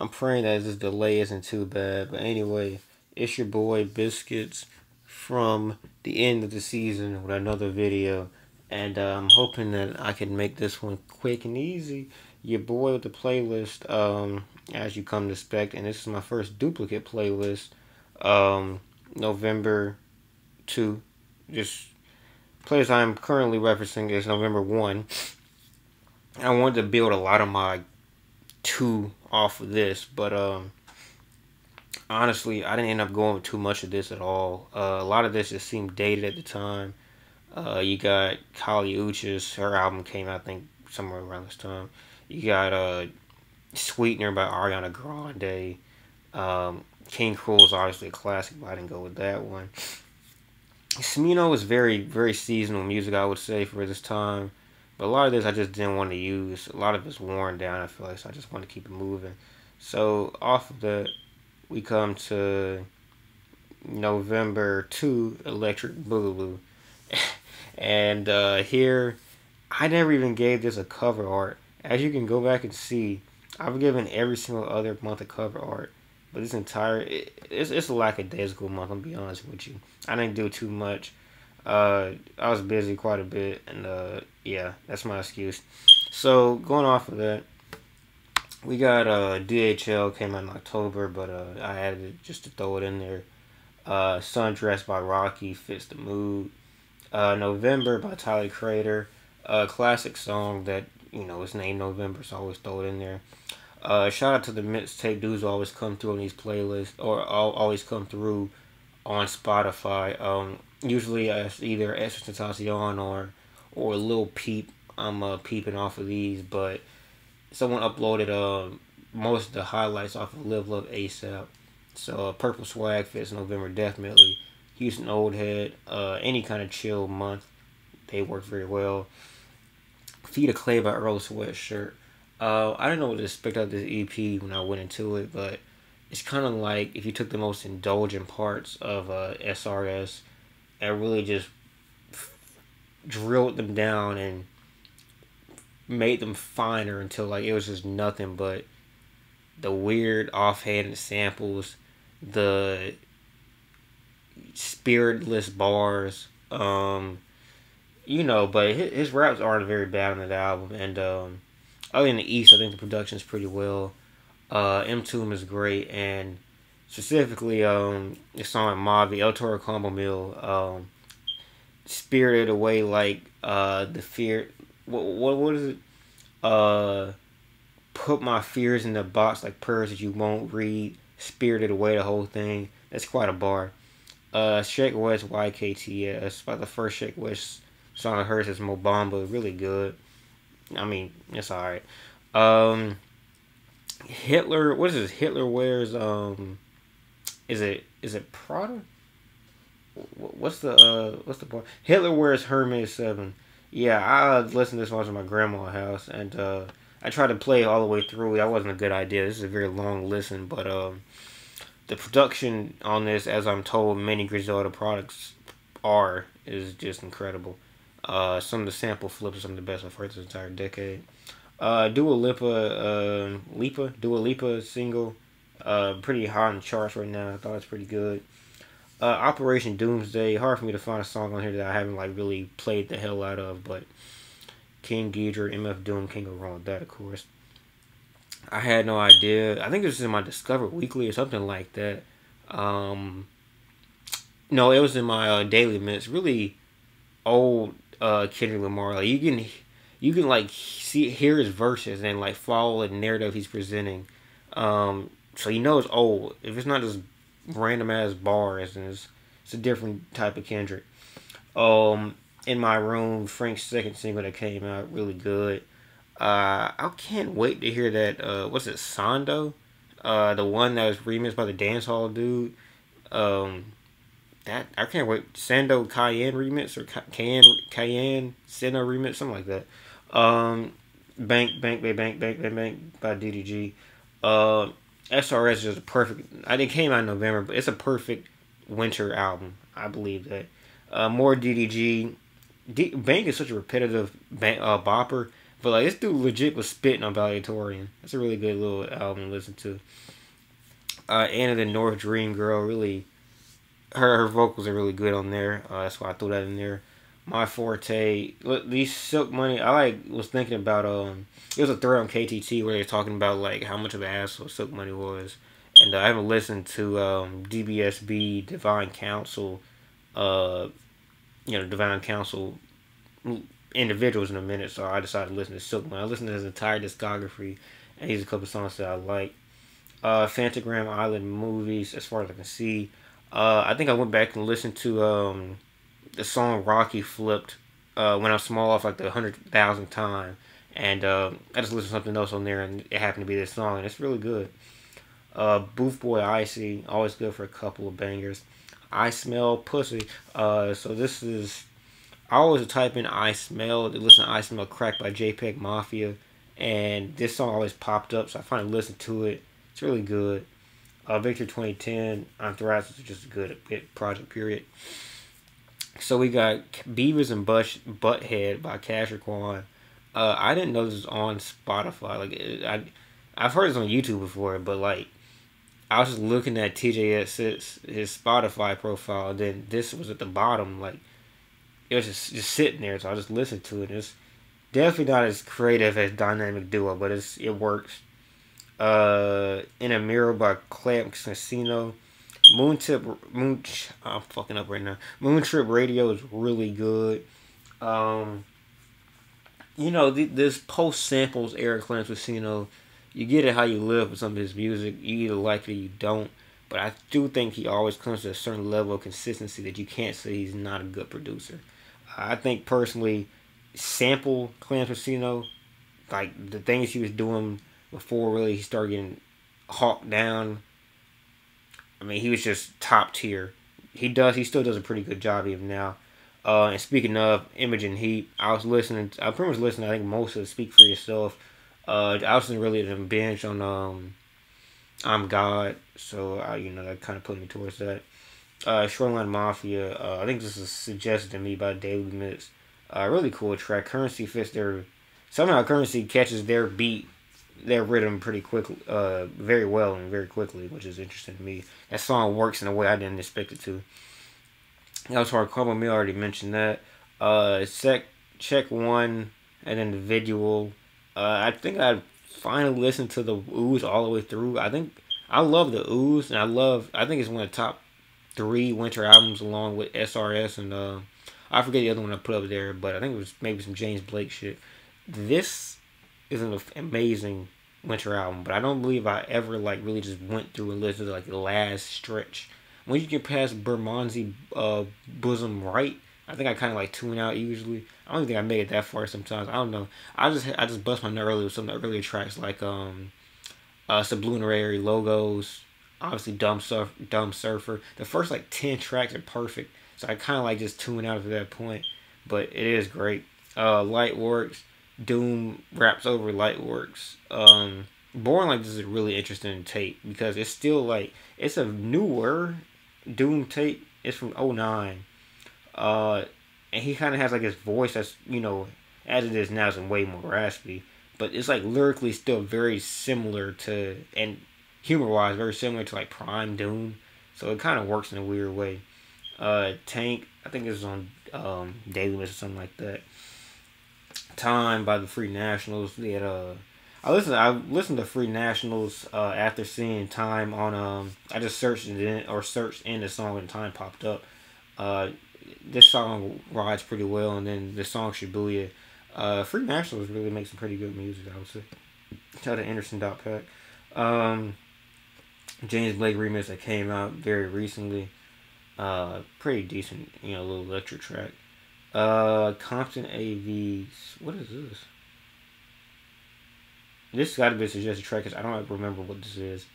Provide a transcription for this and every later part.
I'm praying that this delay isn't too bad. But anyway, it's your boy Biscuits from the end of the season with another video. And uh, I'm hoping that I can make this one quick and easy. Your boy with the playlist, um, as you come to expect. And this is my first duplicate playlist. Um, November 2. Just place I'm currently referencing is November 1. I wanted to build a lot of my 2 off of this, but um, honestly, I didn't end up going with too much of this at all. Uh, a lot of this just seemed dated at the time. Uh, you got Kali Uchis, her album came out, I think, somewhere around this time. You got uh, Sweetener by Ariana Grande. Um, King Krule is obviously a classic, but I didn't go with that one. Smino is very, very seasonal music, I would say, for this time. But a lot of this I just didn't want to use. A lot of it's worn down, I feel like, so I just want to keep it moving. So off of that, we come to November 2, Electric Boogaloo. and uh, here, I never even gave this a cover art. As you can go back and see, I've given every single other month a cover art. But this entire, it, it's, it's a lackadaisical month, I'm be honest with you. I didn't do too much. Uh, I was busy quite a bit, and uh, yeah, that's my excuse. So going off of that, we got uh, DHL came out in October, but uh, I added it just to throw it in there. Uh, Sundress by Rocky fits the mood. Uh, November by Tyler Creator, a classic song that you know is named November, so I always throw it in there. Uh, shout out to the mixtape dudes always come through on these playlists or always come through on Spotify. Um, usually as either Tentacion or or Lil Peep. I'm uh, peeping off of these, but someone uploaded uh, most of the highlights off of Live Love ASAP. So uh, Purple Swag fits November definitely. Houston Old Head, uh, any kind of chill month, they work very well. Feet of Clay by Earl Sweatshirt. Uh, I didn't know what to expect out of this EP when I went into it, but it's kind of like if you took the most indulgent parts of uh, SRS and really just drilled them down and made them finer until like it was just nothing but the weird offhand samples, the spiritless bars, um, you know, but his, his raps aren't very bad on that album. And um, other than the East, I think the production's pretty well. Uh, M Tomb is great, and specifically um, the song Mavi, El Toro Combo Meal, um, spirited away like uh the fear what what what is it? Uh put my fears in the box like prayers that you won't read spirited away the whole thing. That's quite a bar. Uh Sheck Wes YKTS by the first Sheck Wes song of hers is Mo Bamba really good. I mean it's all right um Hitler what is this? Hitler wears um is it is it Prada what's the uh what's the part? Hitler wears Hermes Seven. Yeah, I listened to this one at my grandma's house, and uh, I tried to play all the way through. That wasn't a good idea. This is a very long listen, but um, the production on this, as I'm told, many Griselda products are is just incredible. Uh, some of the sample flips are some of the best I've heard this entire decade. Uh, Dua Lipa, uh, Lipa, Dua Lipa single, uh, pretty hot in charts right now. I thought it's pretty good. Uh, Operation Doomsday. Hard for me to find a song on here that I haven't like really played the hell out of, but King Geedorah, MF Doom can't go wrong with that, of course. I had no idea. I think this was in my Discover Weekly or something like that. Um, no, it was in my uh, Daily Minutes. Really old uh, Kendrick Lamar. Like you can, you can like see hear his verses and like follow the narrative he's presenting. Um, so you know it's old. If it's not just random ass bars, and it's, it's a different type of Kendrick. Um, in my room, Frank's second single that came out really good. Uh, I can't wait to hear that. Uh, what's it, Sango? Uh, the one that was remixed by the dancehall dude. Um, that I can't wait. Sango Cayenne remix or Cayenne Cayenne Sango remix, something like that. Um, Bank Bank Bank Bank Bank Bank Bank by DDG. Uh, SRS is just a perfect. I think came out in November, but it's a perfect winter album. I believe that. Uh, more DDG. D, Bank is such a repetitive bank, uh, bopper But like this dude legit was spitting on Valedictorian. That's a really good little album to listen to. Uh, Anna the North Dream Girl really, her her vocals are really good on there. Uh, that's why I threw that in there. My forte, these Silk Money. I like was thinking about um, it was a thread on KTT where they were talking about like how much of an asshole Silk Money was, and uh, I haven't listened to um DBSB Divine Council, uh, you know Divine Council individuals in a minute, so I decided to listen to Silk Money. I listened to his entire discography, and he's a couple songs that I like. Uh, Phantogram Island movies, as far as I can see. Uh, I think I went back and listened to um, the song Rocky Flipped uh, when I was small off like the hundred thousandth time, and uh, I just listened to something else on there, and it happened to be this song, and it's really good. Uh, Booth Boy Icy, always good for a couple of bangers. I smell pussy. Uh, so this is I always type in I Smell to listen to I Smell Crack by JPEG Mafia. And this song always popped up, so I finally listened to it. It's really good. Uh, Victor 2010, Anthrax is just a good project, period. So we got Beavers and Bush, Butthead by Cash Quan. Uh, I didn't know this was on Spotify. Like I, I've heard this on YouTube before, but like I was just looking at TJS his Spotify profile. and Then this was at the bottom. Like it was just just sitting there, so I just listened to it. It's definitely not as creative as Dynamic Duo, but it's it works. Uh, in a mirror by Clams Casino. Moon Tip Moon I'm fucking up right now. Moon Trip Radio is really good. Um, you know th- this post samples Eric Clams Casino. You get it how you live with some of his music. You either like it or you don't. But I do think he always comes to a certain level of consistency that you can't say he's not a good producer. I think personally, sample Clams Casino, like the things he was doing before really he started getting hawked down. I mean, he was just top tier. He does. He still does a pretty good job even now. Uh, and speaking of Imogen Heap, I was listening. I pretty much listened. I think most of Speak for Yourself. Uh, I was really a binge on um, I'm God, so I, you know that kind of put me towards that uh, Shoreline Mafia. Uh, I think this is suggested to me by Daily Mix. Uh, really cool track. Currency fits their somehow Currency catches their beat, their rhythm pretty quickly, uh, very well and very quickly, which is interesting to me. That song works in a way I didn't expect it to. That was hard. Carmel Mill already mentioned that. Uh, sec check one and individual. Uh, I think I finally listened to the OOZ all the way through. I think I love the OOZ and I love. I think it's one of the top three winter albums along with SRS and uh, I forget the other one I put up there, but I think it was maybe some James Blake shit. This is an amazing winter album, but I don't believe I ever like really just went through and listened to like the last stretch. When you get past Bermondsey uh, Bosom Right, I think I kind of like tune out usually. I don't think I made it that far sometimes. I don't know. I just I just bust my nut early with some of the earlier tracks like um uh Sublunary Logos, obviously Dumb Surf, Dumb Surfer. The first like ten tracks are perfect, so I kind of like just tune out at that point. But it is great. Uh, Lightworks, Doom wraps over Lightworks. Um, Born like this is a really interesting tape because it's still like it's a newer Doom tape. It's from 09. Uh, and he kind of has like his voice that's you know as it is now is way more raspy but it's like lyrically still very similar to and humor wise very similar to like Prime Doom, so it kind of works in a weird way. Uh, Tank, I think it's on um, Daily Mix or something like that. Time by the Free Nationals. They had uh, I listened. I listened to Free Nationals uh, after seeing Time on um. I just searched it in or searched in the song and Time popped up. Uh, this song rides pretty well, and then the song Shibuya. Uh, Free Nationals really makes some pretty good music. I would say. Out to Anderson .Paak. Um, James Blake remix that came out very recently. Uh, pretty decent, you know, little electric track. Uh, Compton AV's. What is this? This got to be a suggested track because I don't remember what this is.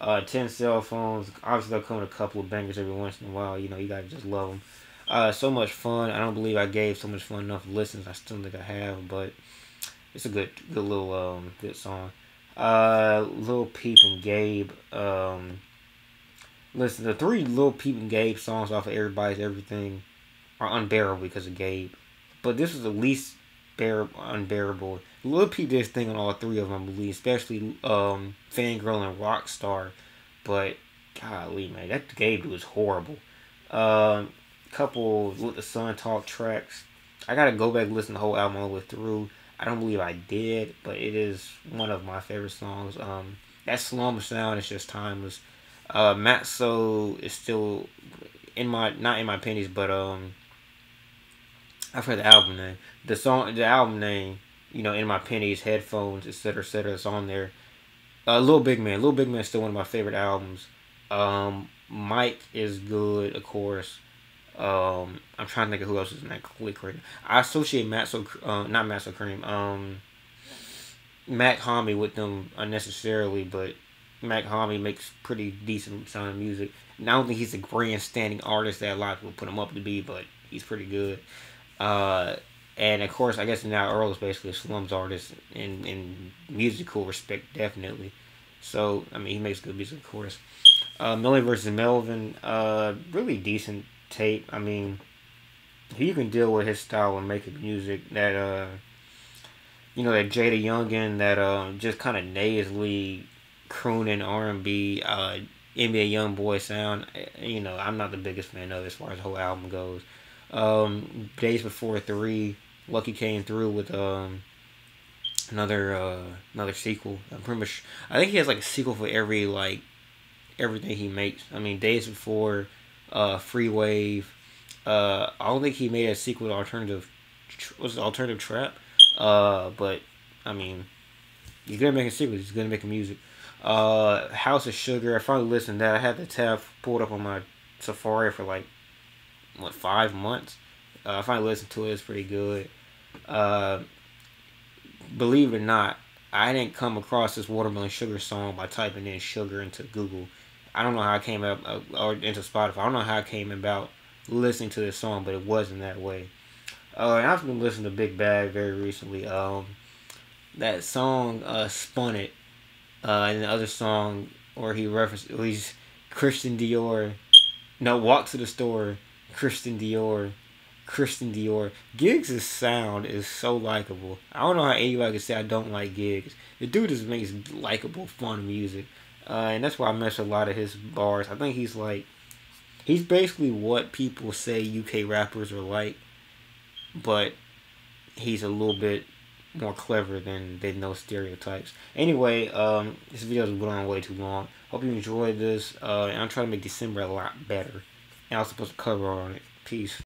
Uh, 10 cell phones. Obviously, they'll come with a couple of bangers every once in a while. You know, you gotta just love them. Uh, so much fun. I don't believe I gave so much fun enough listens. I still think I have, but it's a good, good little, um, good song. Uh, Lil Peep and Gabe. Um, listen, the three Lil Peep and Gabe songs off of Everybody's Everything are unbearable because of Gabe. But this is the least bear unbearable. Lil Peep did his thing on all three of them, I believe, especially um, Fangirl and Rockstar. But golly, man, that Gabe was horrible. Um, couple with the Sun Talk tracks. I gotta go back and listen to the whole album all the way through. I don't believe I did, but it is one of my favorite songs. Um, that slumber sound is just timeless. Uh, Maxo is still in my not in my pennies, but um, I've heard the album name. The song, the album name, you know, in my pennies, headphones, etc., etc. It's on there. Uh, Little Big Man, Little Big Man is still one of my favorite albums. Um, Mike is good, of course. Um, I'm trying to think of who else is in that click right now. I associate Maxo uh, not Maxo Kream. Um, Mach-Hommy with them unnecessarily, but Mach-Hommy makes pretty decent sounding music. And I don't think he's a grandstanding artist that a lot of people put him up to be, but he's pretty good. Uh, and of course, I guess now Earl is basically a slums artist in in musical respect, definitely. So I mean, he makes good music, of course. Uh, Melly versus Melvin, uh, really decent tape. I mean, he can deal with his style and making music that uh, you know, that Jada Youngin, that uh, just kind of nasally crooning R and B, uh, NBA Young Boy sound. Eh, you know, I'm not the biggest fan of it as far as the whole album goes. Um, Days Before Three, Lucki came through with um another uh another sequel. I'm pretty much. I think he has like a sequel for every like everything he makes. I mean, Days Before, uh, Free Wave. Uh, I don't think he made a sequel to Alternative. Was it Alternative Trap? Uh, but I mean, he's gonna make a sequel. He's gonna make a music. Uh, House of Sugar. I finally listened to that. I had the tab pulled up on my Safari for like what five months. Uh, I finally listened to it. It's pretty good. Uh, believe it or not, I didn't come across this Watermelon Sugar song by typing in sugar into Google. I don't know how I came up uh, or into Spotify. I don't know how I came about listening to this song, but it wasn't that way. Uh, and I've been listening to Big Bad very recently. Um, that song uh, "Spun It," uh, and the other song where he referenced he's Christian Dior. No, walk to the store, Christian Dior. Christian Dior. Giggs' sound is so likable. I don't know how anybody can say I don't like Giggs. The dude just makes likable, fun music. Uh, and that's why I mess a lot of his bars. I think he's like, he's basically what people say UK rappers are like, but he's a little bit more clever than than those stereotypes. Anyway, um, this video is going on way too long. Hope you enjoyed this. Uh, and I'm trying to make December a lot better. And I was supposed to cover on it. Peace.